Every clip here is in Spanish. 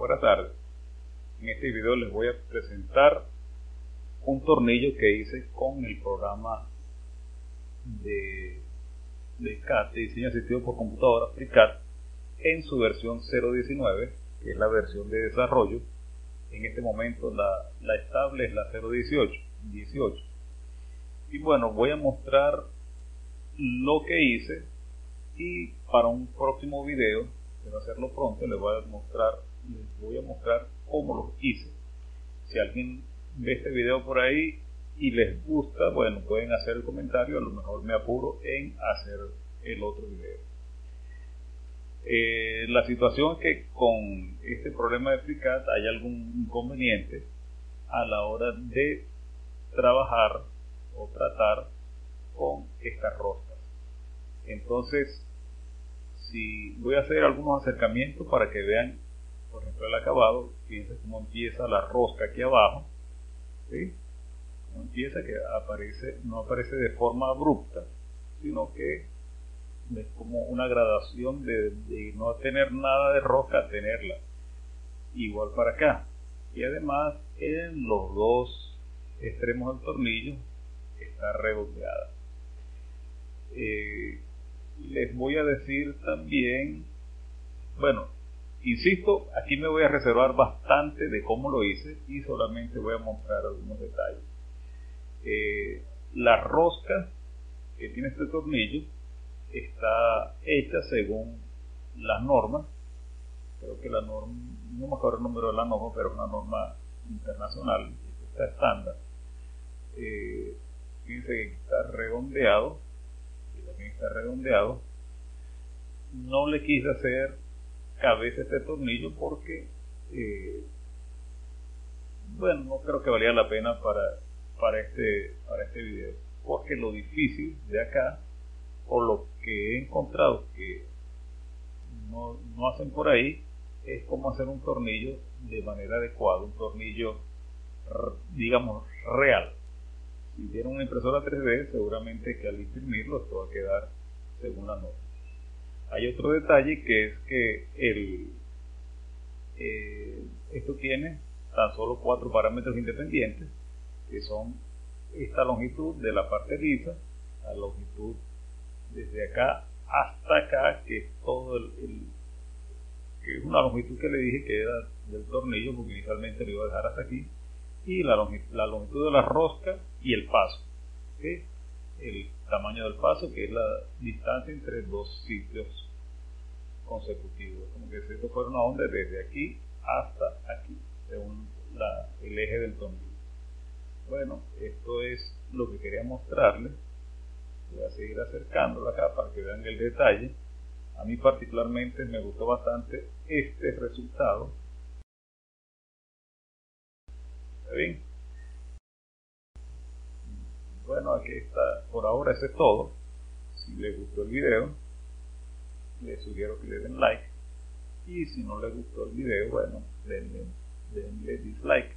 Buenas tardes. En este video les voy a presentar un tornillo que hice con el programa de, de CAD, de diseño asistido por computadora, FreeCAD, en su versión 0.19, que es la versión de desarrollo. En este momento la, la estable es la 0.18. 18. Y bueno, voy a mostrar lo que hice y para un próximo video, quiero hacerlo pronto, les voy a mostrar, les voy a mostrar cómo lo hice. Si alguien ve este video por ahí y les gusta, bueno, pueden hacer el comentario, a lo mejor me apuro en hacer el otro video. Eh, la situación es que con este problema de FreeCAD hay algún inconveniente a la hora de trabajar o tratar con estas roscas. Entonces, si voy a hacer algunos acercamientos para que vean, el acabado, fíjense cómo empieza la rosca aquí abajo, ¿sí? Empieza que aparece, no aparece de forma abrupta, sino que es como una gradación de, de no tener nada de rosca a tenerla. Igual para acá. Y además en los dos extremos del tornillo está redondeada. Eh, les voy a decir también, bueno, insisto, aquí me voy a reservar bastante de cómo lo hice y solamente voy a mostrar algunos detalles. Eh, la rosca que tiene este tornillo está hecha según las normas, creo que la norma, no me acuerdo el número de la norma, pero es una norma internacional, está estándar. Eh, fíjense que está redondeado está redondeado, no le quise hacer cabeza este tornillo porque, eh, bueno, no creo que valía la pena para, para, este, para este video. Porque lo difícil de acá, o lo que he encontrado que no, no hacen por ahí, es cómo hacer un tornillo de manera adecuada, un tornillo, digamos, real si tiene una impresora 3D, seguramente que al imprimirlo esto va a quedar según la norma. Hay otro detalle que es que el, eh, esto tiene tan solo cuatro parámetros independientes, que son esta longitud de la parte lisa, la longitud desde acá hasta acá, que es todo el, que es una longitud que le dije que era del tornillo, porque inicialmente lo iba a dejar hasta aquí, y la longitud, de la rosca y el paso. El tamaño del paso, que es la distancia entre dos sitios consecutivos. Como que si esto fuera una onda desde aquí hasta aquí, según el eje del tornillo. Bueno, esto es lo que quería mostrarles. Voy a seguir acercándolo acá para que vean el detalle. A mí particularmente me gustó bastante este resultado bien? Bueno, aquí está. Por ahora ese es todo. Si les gustó el video, les sugiero que le den like. Y si no les gustó el video, bueno, denle, denle dislike.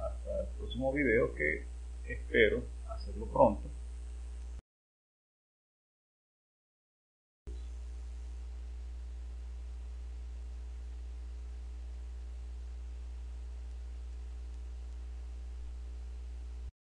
Hasta el próximo video que espero hacerlo pronto.